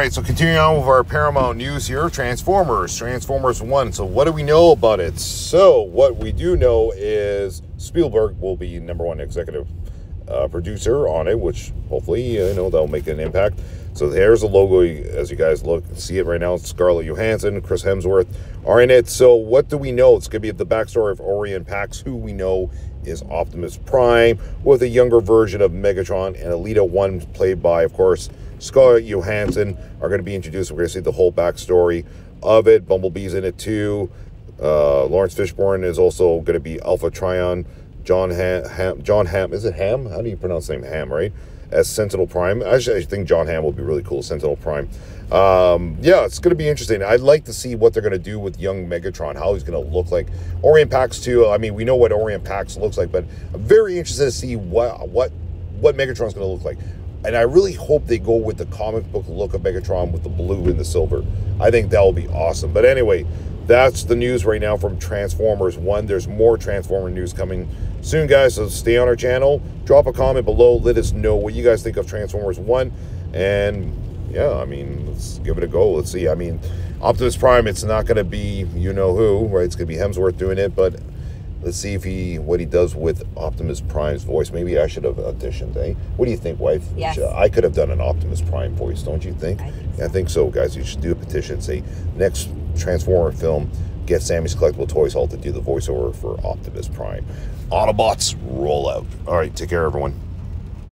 right, so continuing on with our Paramount news here Transformers, Transformers 1. So, what do we know about it? So, what we do know is Spielberg will be number one executive uh, producer on it, which hopefully, you know, that'll make an impact. So, there's the logo as you guys look, see it right now. Scarlett Johansson, Chris Hemsworth are in it. So, what do we know? It's going to be the backstory of Orion Pax, who we know is Optimus Prime, with a younger version of Megatron and Elita 1, played by, of course, Scarlett Johansson are going to be introduced. We're going to see the whole backstory of it. Bumblebee's in it too. Uh, Laurence Fishburne is also going to be Alpha Trion. Jon Hamm, Ham, Jon Hamm, is it Ham? How do you pronounce the name Ham, right? As Sentinel Prime. I think Jon Hamm will be really cool, Sentinel Prime. Um, yeah, it's going to be interesting. I'd like to see what they're going to do with young Megatron, how he's going to look like. Orion Pax too. I mean, we know what Orion Pax looks like, but I'm very interested to see what what what Megatron's going to look like. And I really hope they go with the comic book look of Megatron with the blue and the silver. I think that will be awesome. But anyway, that's the news right now from Transformers 1. There's more Transformer news coming soon, guys. So stay on our channel. Drop a comment below. Let us know what you guys think of Transformers 1. And yeah, I mean, let's give it a go. Let's see. I mean, Optimus Prime, it's not going to be you know who, right? It's going to be Hemsworth doing it, but Let's see if he what he does with Optimus Prime's voice. Maybe I should have auditioned. Eh? What do you think, wife? Yes. I could have done an Optimus Prime voice, don't you think? I think so. I think so, guys. You should do a petition. Say next Transformer film, get Sammy's Collectible Toys Hall to do the voiceover for Optimus Prime. Autobots roll out. All right, take care, everyone.